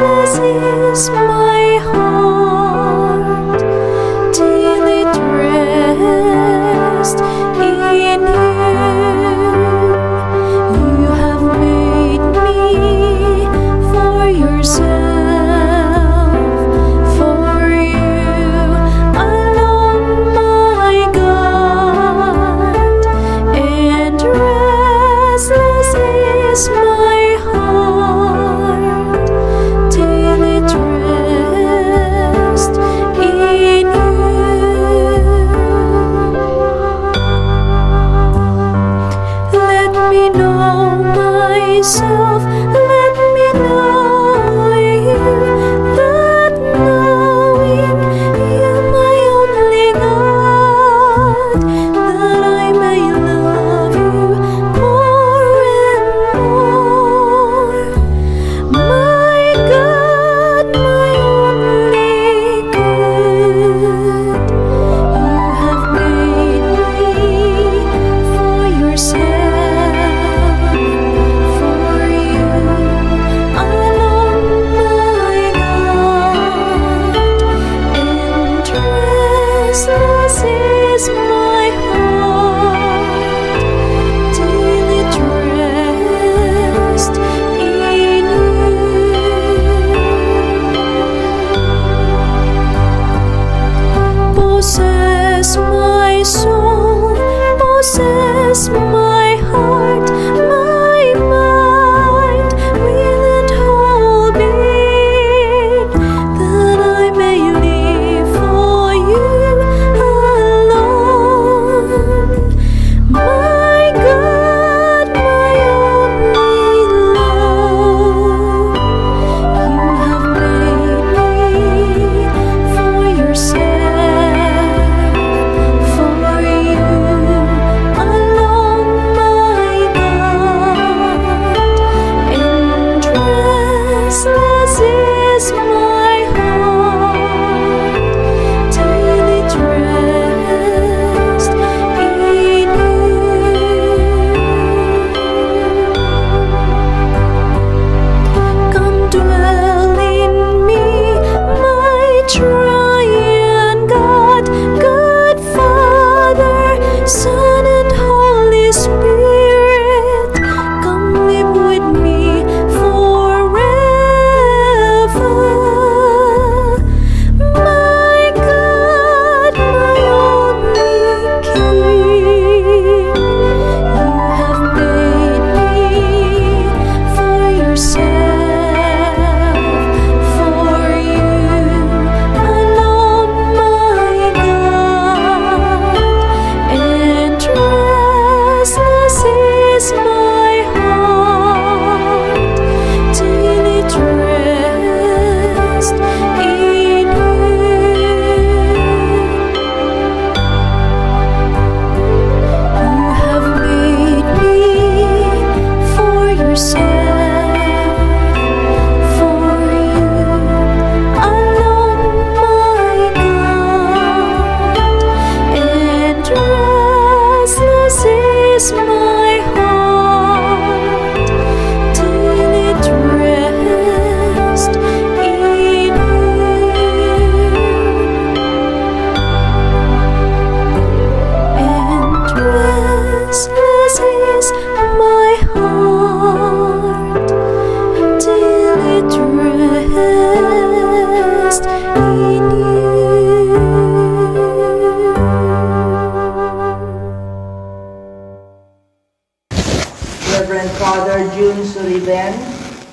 This is my heart. Possess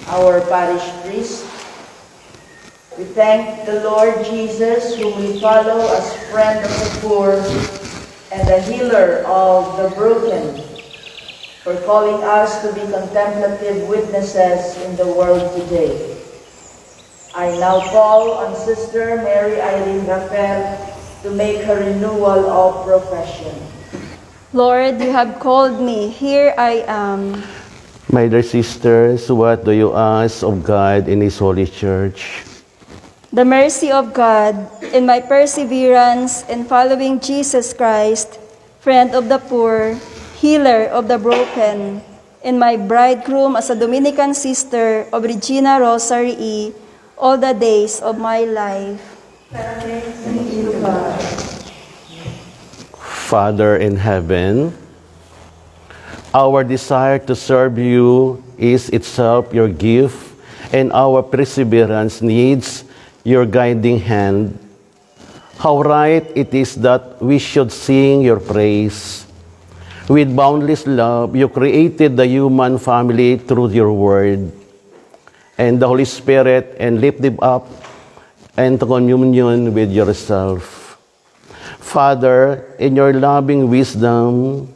our parish priest. We thank the Lord Jesus, whom we follow as friend of the poor and the healer of the broken, for calling us to be contemplative witnesses in the world today. I now call on Sister Mary Irene Rafael to make her renewal of profession. Lord, you have called me. Here I am. My dear sisters, what do you ask of God in His holy church? The mercy of God in my perseverance in following Jesus Christ, friend of the poor, healer of the broken, in my bridegroom as a Dominican sister of Regina Rosary E, all the days of my life. Father in heaven, our desire to serve you is itself your gift, and our perseverance needs your guiding hand. How right it is that we should sing your praise. With boundless love, you created the human family through your word and the Holy Spirit and lift them up and to communion with yourself. Father, in your loving wisdom,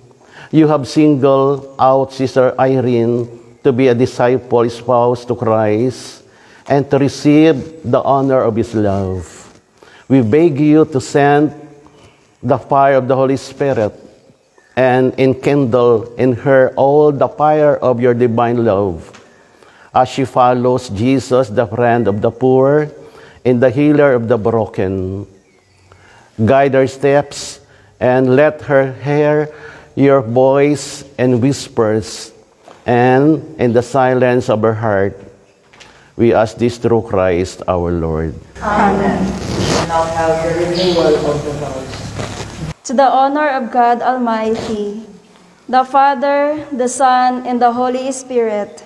you have singled out Sister Irene to be a disciple spouse to Christ and to receive the honor of his love. We beg you to send the fire of the Holy Spirit and enkindle in her all the fire of your divine love as she follows Jesus, the friend of the poor and the healer of the broken. Guide her steps and let her hear your voice and whispers, and in the silence of her heart, we ask this through Christ our Lord. Amen. Shall now have the renewal of the vows. to the honor of God Almighty, the Father, the Son, and the Holy Spirit,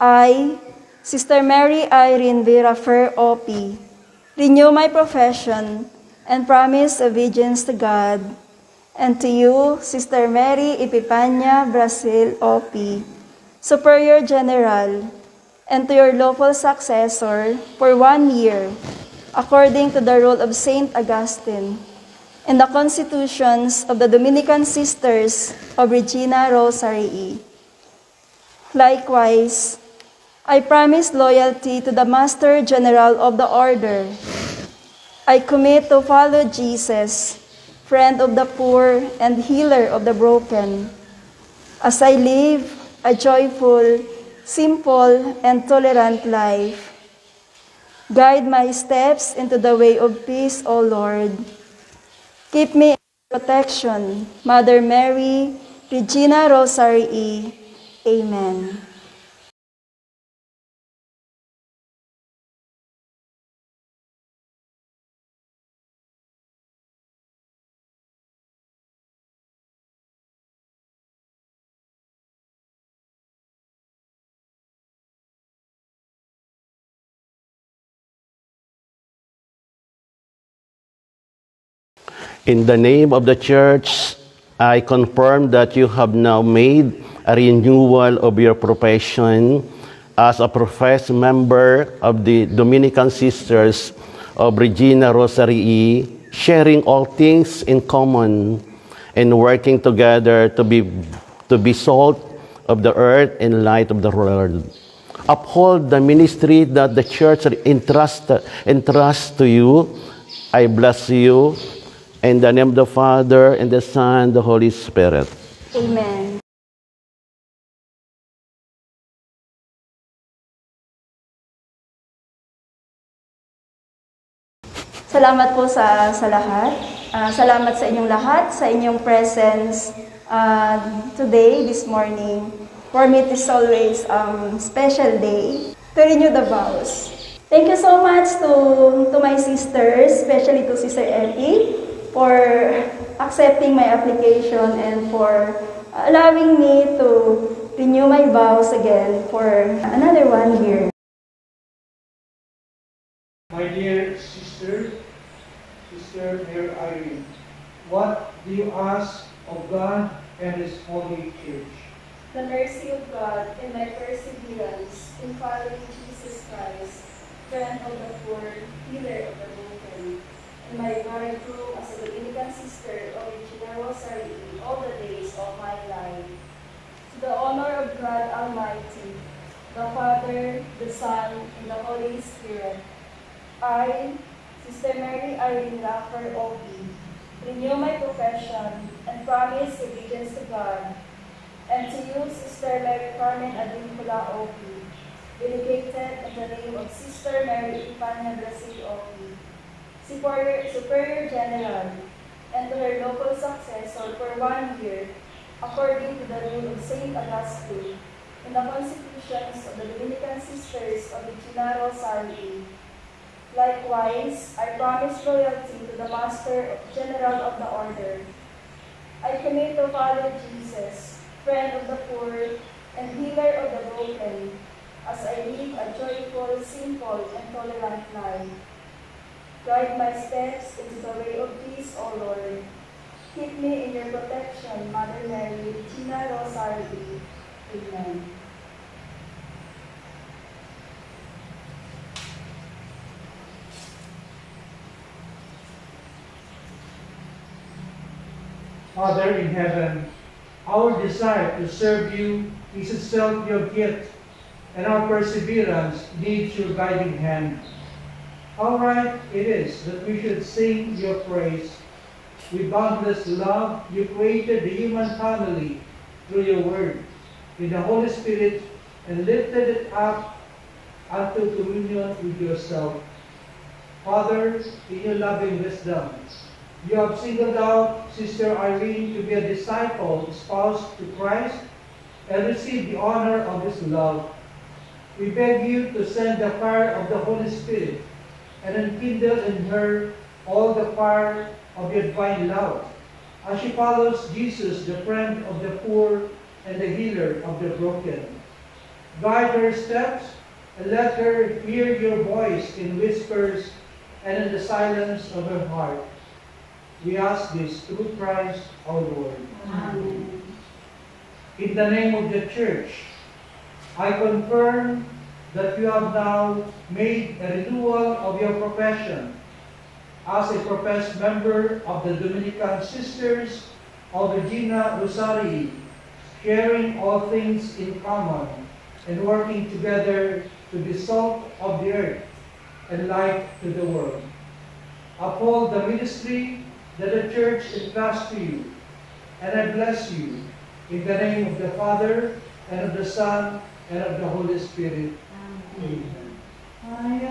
I, Sister Mary Irene Virafer Opie, renew my profession and promise obedience to God, and to you, Sister Mary Epipania Brasil Opie, Superior General, and to your lawful successor for one year, according to the rule of Saint Augustine, and the constitutions of the Dominican Sisters of Regina Rosary. Likewise, I promise loyalty to the Master General of the Order. I commit to follow Jesus, friend of the poor and healer of the broken, as I live a joyful, simple, and tolerant life. Guide my steps into the way of peace, O Lord. Keep me in protection, Mother Mary, Regina Rosary. Amen. In the name of the church, I confirm that you have now made a renewal of your profession as a professed member of the Dominican Sisters of Regina Rosarii, sharing all things in common and working together to be, to be salt of the earth and light of the world. Uphold the ministry that the church entrusts entrust to you. I bless you in the name of the Father, and the Son, the Holy Spirit. Amen. Salamat po sa, sa lahat. Ah, salamat sa inyong lahat, sa inyong presence ah, today, this morning. For me, it is always um, special day to renew the vows. Thank you so much to, to my sisters, especially to Sister Ellie, for accepting my application and for allowing me to renew my vows again for another one year. My dear sister, Sister Mary Irene, what do you ask of God and His holy church? The mercy of God and my perseverance in following Jesus Christ, friend of the poor, healer of the broken, my bridegroom as a Dominican sister of Regina Rosarii all the days of my life. To the honor of God Almighty, the Father, the Son, and the Holy Spirit, I, Sister Mary Irene Rafer O.P., renew my profession and promise obedience to God. And to you, Sister Mary Carmen Adimpula O.P., dedicated in the name of Sister Mary Ipanya Brasil O.P., Superior, Superior General, and to her local successor for one year, according to the rule of Saint Augustine, in the constitutions of the Dominican Sisters of Regina Rosarii. Likewise, I promise loyalty to the Master General of the Order. I commit to follow Jesus, friend of the poor, and healer of the broken, as I live a joyful, simple, and tolerant life. Guide my steps into the way of peace, O Lord. Keep me in your protection, Mother Mary, Regina Rosarii. Amen. Father in heaven, our desire to serve you is itself your gift, and our perseverance needs your guiding hand. How right it is that we should sing your praise. With boundless love, you created the human family through your word, in the Holy Spirit, and lifted it up unto communion with yourself. Father, in your loving wisdom, you have singled out Sister Irene to be a disciple, spouse to Christ, and receive the honor of his love. We beg you to send the fire of the Holy Spirit and enkindle in her all the fire of your divine love, as she follows Jesus, the friend of the poor and the healer of the broken. Guide her steps and let her hear your voice in whispers and in the silence of her heart. We ask this through Christ our Lord. Amen. In the name of the Church, I confirm that you have now made a renewal of your profession as a professed member of the Dominican Sisters of Regina Rosarii, sharing all things in common and working together to be salt of the earth and light to the world. Uphold the ministry that the Church entrusts to you, and I bless you in the name of the Father, and of the Son, and of the Holy Spirit. Amen. I.